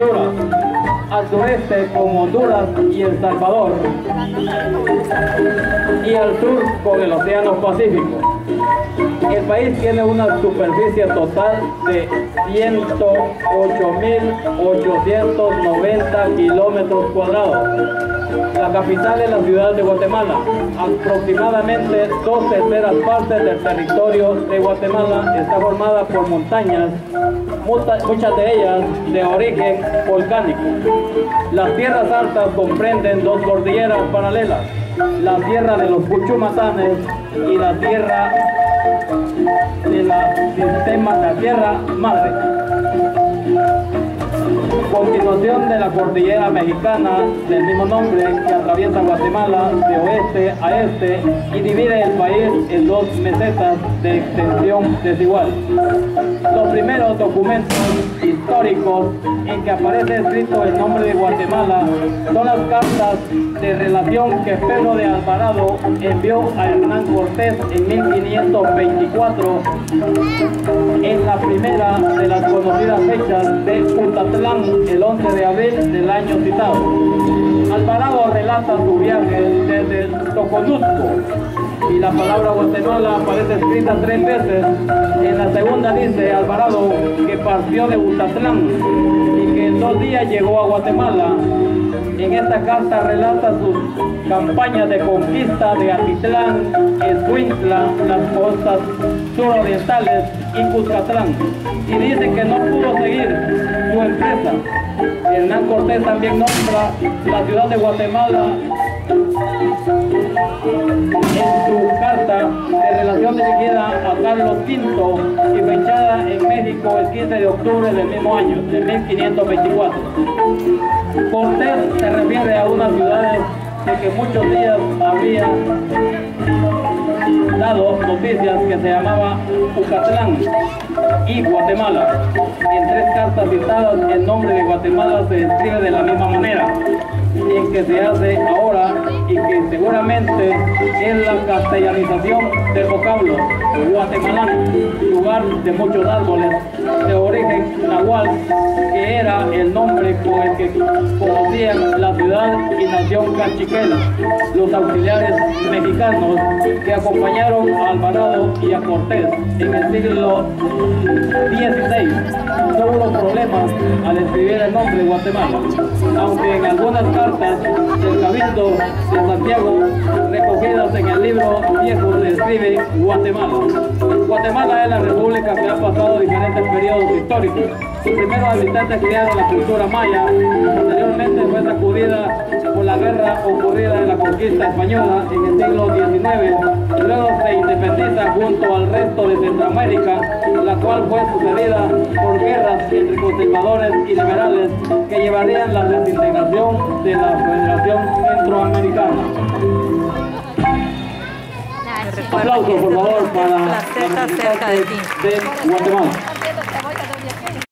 al sureste con Honduras y El Salvador y al sur con el Océano Pacífico. El país tiene una superficie total de 108.890 kilómetros cuadrados. La capital es la ciudad de Guatemala. Aproximadamente dos terceras partes del territorio de Guatemala está formada por montañas, muchas de ellas de origen volcánico. Las tierras altas comprenden dos cordilleras paralelas, la tierra de los Puchumatanes y la tierra de la tierra madre continuación de la cordillera mexicana del mismo nombre que atraviesa Guatemala de oeste a este y divide el país en dos mesetas de extensión desigual. Los primeros documentos históricos en que aparece escrito el nombre de Guatemala son las cartas de relación que Pedro de Alvarado envió a Hernán Cortés en 1524 en la primera de las conocidas fechas de Utatlán el 11 de abril del año citado. Alvarado relata su viaje desde Toconusco y la palabra Guatemala aparece escrita tres veces. En la segunda dice Alvarado que partió de Utatlán y que en dos días llegó a Guatemala. En esta carta relata sus campañas de conquista de Atitlán, Escuintla, las costas surorientales y Cuscatlán. Y dice que no pudo seguir su empresa. Hernán Cortés también nombra la ciudad de Guatemala Carlos V y fechada en México el 15 de octubre del mismo año, de 1524. Cortés se refiere a unas ciudades de que muchos días había dado noticias que se llamaba Ucatlán y Guatemala. En tres cartas citadas el nombre de Guatemala se describe de la misma manera en que se hace ahora y que seguramente es la castellanización del vocablo guatemalano, lugar de muchos árboles de origen nahual, que era el nombre con el que conocían la ciudad y nación cachiquela, los auxiliares mexicanos que acompañaron a Alvarado y a Cortés en el siglo XVI. No hubo problemas al escribir el nombre de Guatemala, aunque en algunas cartas del Cabildo de Santiago en el libro viejo se escribe Guatemala. Guatemala es la república que ha pasado diferentes periodos históricos. Sus primeros habitantes crearon la cultura maya, posteriormente fue sacudida por la guerra ocurrida en la conquista española en el siglo XIX, luego se independiza junto al resto de Centroamérica, la cual fue sucedida por guerras entre conservadores y liberales que llevarían la desintegración de la Federación Centroamericana. Aplausos, por favor, para la cerca de, de Guatemala.